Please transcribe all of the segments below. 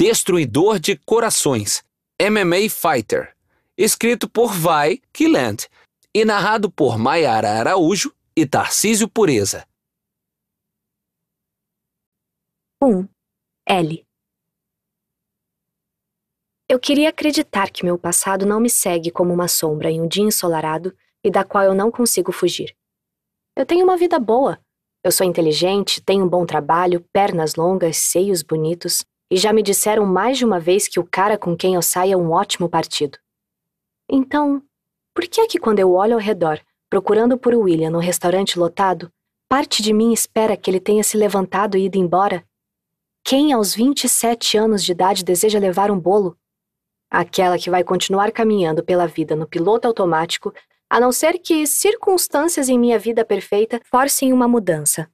Destruidor de Corações, MMA Fighter, escrito por Vai Killand e narrado por Maiara Araújo e Tarcísio Pureza. 1. L. Eu queria acreditar que meu passado não me segue como uma sombra em um dia ensolarado e da qual eu não consigo fugir. Eu tenho uma vida boa. Eu sou inteligente, tenho um bom trabalho, pernas longas, seios bonitos, e já me disseram mais de uma vez que o cara com quem eu saio é um ótimo partido. Então, por que é que quando eu olho ao redor, procurando por William no restaurante lotado, parte de mim espera que ele tenha se levantado e ido embora? Quem aos 27 anos de idade deseja levar um bolo? Aquela que vai continuar caminhando pela vida no piloto automático, a não ser que circunstâncias em minha vida perfeita forcem uma mudança.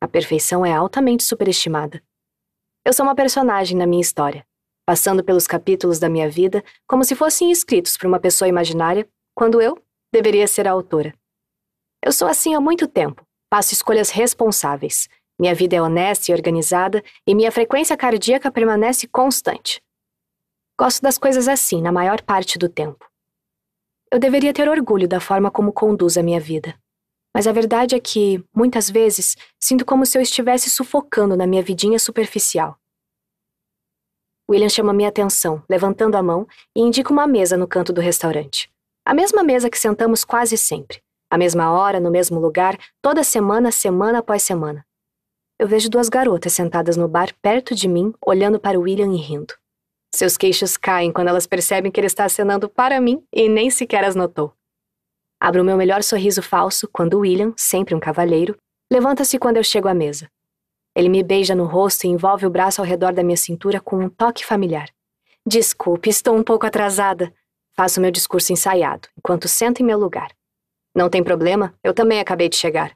A perfeição é altamente superestimada. Eu sou uma personagem na minha história, passando pelos capítulos da minha vida como se fossem escritos por uma pessoa imaginária, quando eu deveria ser a autora. Eu sou assim há muito tempo, faço escolhas responsáveis. Minha vida é honesta e organizada e minha frequência cardíaca permanece constante. Gosto das coisas assim na maior parte do tempo. Eu deveria ter orgulho da forma como conduzo a minha vida. Mas a verdade é que, muitas vezes, sinto como se eu estivesse sufocando na minha vidinha superficial. William chama minha atenção, levantando a mão, e indica uma mesa no canto do restaurante. A mesma mesa que sentamos quase sempre. A mesma hora, no mesmo lugar, toda semana, semana após semana. Eu vejo duas garotas sentadas no bar perto de mim, olhando para William e rindo. Seus queixos caem quando elas percebem que ele está acenando para mim e nem sequer as notou. Abro meu melhor sorriso falso quando William, sempre um cavalheiro, levanta-se quando eu chego à mesa. Ele me beija no rosto e envolve o braço ao redor da minha cintura com um toque familiar. Desculpe, estou um pouco atrasada. Faço meu discurso ensaiado, enquanto sento em meu lugar. Não tem problema, eu também acabei de chegar.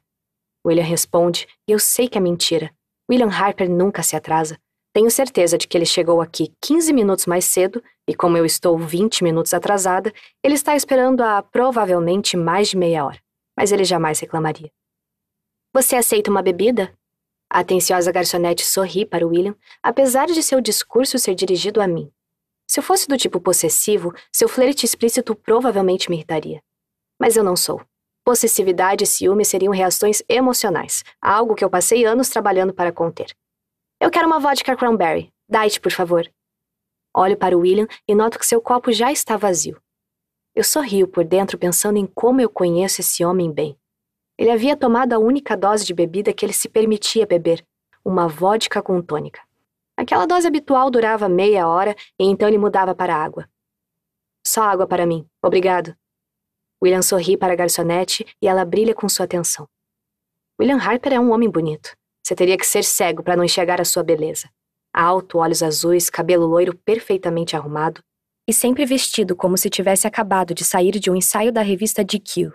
William responde, e eu sei que é mentira. William Harper nunca se atrasa. Tenho certeza de que ele chegou aqui 15 minutos mais cedo e, como eu estou 20 minutos atrasada, ele está esperando há provavelmente mais de meia hora. Mas ele jamais reclamaria. Você aceita uma bebida? A atenciosa garçonete sorri para William, apesar de seu discurso ser dirigido a mim. Se eu fosse do tipo possessivo, seu flerte explícito provavelmente me irritaria. Mas eu não sou. Possessividade e ciúme seriam reações emocionais, algo que eu passei anos trabalhando para conter. Eu quero uma vodka cranberry. Diet, por favor. Olho para o William e noto que seu copo já está vazio. Eu sorrio por dentro pensando em como eu conheço esse homem bem. Ele havia tomado a única dose de bebida que ele se permitia beber, uma vodka com tônica. Aquela dose habitual durava meia hora e então ele mudava para água. Só água para mim, obrigado. William sorri para a garçonete e ela brilha com sua atenção. William Harper é um homem bonito. Você teria que ser cego para não enxergar a sua beleza. Alto, olhos azuis, cabelo loiro perfeitamente arrumado e sempre vestido como se tivesse acabado de sair de um ensaio da revista GQ.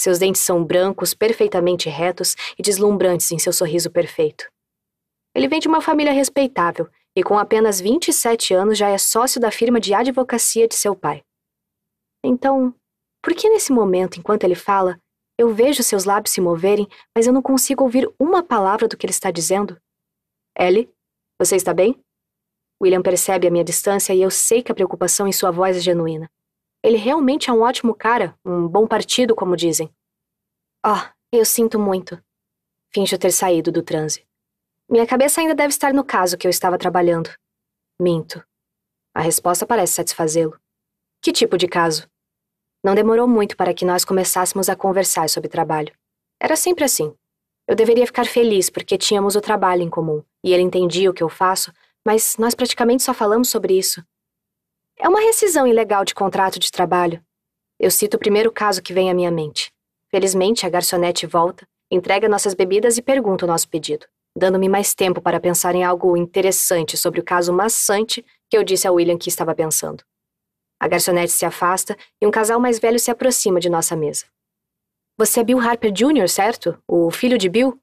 Seus dentes são brancos, perfeitamente retos e deslumbrantes em seu sorriso perfeito. Ele vem de uma família respeitável e, com apenas 27 anos, já é sócio da firma de advocacia de seu pai. Então, por que nesse momento, enquanto ele fala, eu vejo seus lábios se moverem, mas eu não consigo ouvir uma palavra do que ele está dizendo. Ellie, você está bem? William percebe a minha distância e eu sei que a preocupação em sua voz é genuína. Ele realmente é um ótimo cara, um bom partido, como dizem. Oh, eu sinto muito. Finjo ter saído do transe. Minha cabeça ainda deve estar no caso que eu estava trabalhando. Minto. A resposta parece satisfazê-lo. Que tipo de caso? Não demorou muito para que nós começássemos a conversar sobre trabalho. Era sempre assim. Eu deveria ficar feliz porque tínhamos o trabalho em comum e ele entendia o que eu faço, mas nós praticamente só falamos sobre isso. É uma rescisão ilegal de contrato de trabalho. Eu cito o primeiro caso que vem à minha mente. Felizmente, a garçonete volta, entrega nossas bebidas e pergunta o nosso pedido, dando-me mais tempo para pensar em algo interessante sobre o caso maçante que eu disse a William que estava pensando. A garçonete se afasta e um casal mais velho se aproxima de nossa mesa. Você é Bill Harper Jr., certo? O filho de Bill?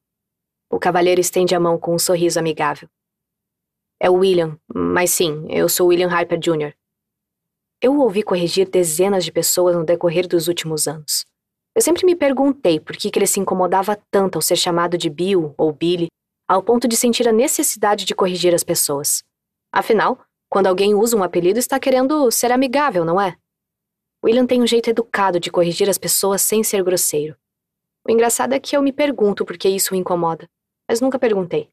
O cavalheiro estende a mão com um sorriso amigável. É William, mas sim, eu sou William Harper Jr. Eu ouvi corrigir dezenas de pessoas no decorrer dos últimos anos. Eu sempre me perguntei por que, que ele se incomodava tanto ao ser chamado de Bill ou Billy, ao ponto de sentir a necessidade de corrigir as pessoas. Afinal, quando alguém usa um apelido, está querendo ser amigável, não é? William tem um jeito educado de corrigir as pessoas sem ser grosseiro. O engraçado é que eu me pergunto por que isso o incomoda, mas nunca perguntei.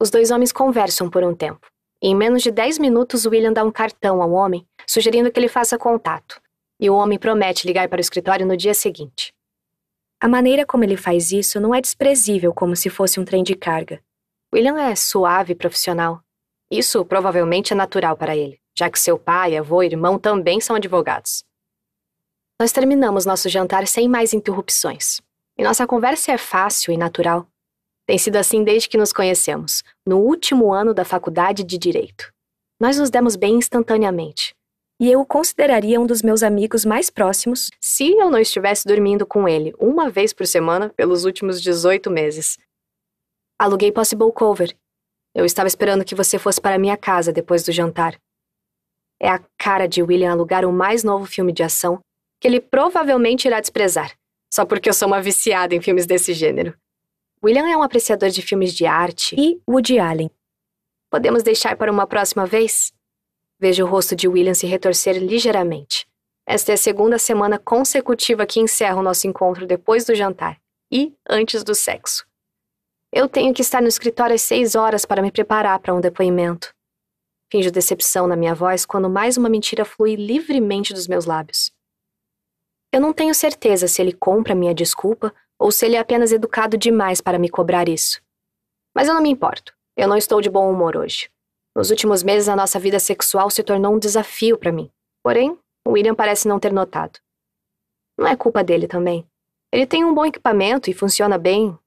Os dois homens conversam por um tempo, e em menos de 10 minutos William dá um cartão ao homem, sugerindo que ele faça contato, e o homem promete ligar para o escritório no dia seguinte. A maneira como ele faz isso não é desprezível como se fosse um trem de carga. William é suave e profissional. Isso provavelmente é natural para ele, já que seu pai, avô e irmão também são advogados. Nós terminamos nosso jantar sem mais interrupções. E nossa conversa é fácil e natural. Tem sido assim desde que nos conhecemos, no último ano da faculdade de Direito. Nós nos demos bem instantaneamente. E eu o consideraria um dos meus amigos mais próximos se eu não estivesse dormindo com ele uma vez por semana pelos últimos 18 meses. Aluguei Possible Cover. Eu estava esperando que você fosse para minha casa depois do jantar. É a cara de William alugar o mais novo filme de ação que ele provavelmente irá desprezar, só porque eu sou uma viciada em filmes desse gênero. William é um apreciador de filmes de arte e Woody Allen. Podemos deixar para uma próxima vez? Vejo o rosto de William se retorcer ligeiramente. Esta é a segunda semana consecutiva que encerro nosso encontro depois do jantar e antes do sexo. Eu tenho que estar no escritório às seis horas para me preparar para um depoimento. Finjo decepção na minha voz quando mais uma mentira flui livremente dos meus lábios. Eu não tenho certeza se ele compra minha desculpa ou se ele é apenas educado demais para me cobrar isso. Mas eu não me importo. Eu não estou de bom humor hoje. Nos últimos meses, a nossa vida sexual se tornou um desafio para mim. Porém, William parece não ter notado. Não é culpa dele também. Ele tem um bom equipamento e funciona bem,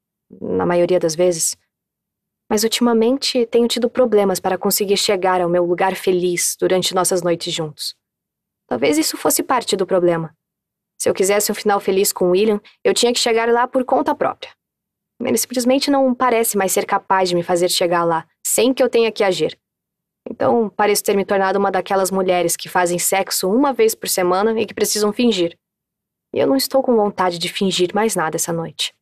na maioria das vezes. Mas ultimamente tenho tido problemas para conseguir chegar ao meu lugar feliz durante nossas noites juntos. Talvez isso fosse parte do problema. Se eu quisesse um final feliz com William, eu tinha que chegar lá por conta própria. Ele simplesmente não parece mais ser capaz de me fazer chegar lá, sem que eu tenha que agir. Então, pareço ter me tornado uma daquelas mulheres que fazem sexo uma vez por semana e que precisam fingir. E eu não estou com vontade de fingir mais nada essa noite.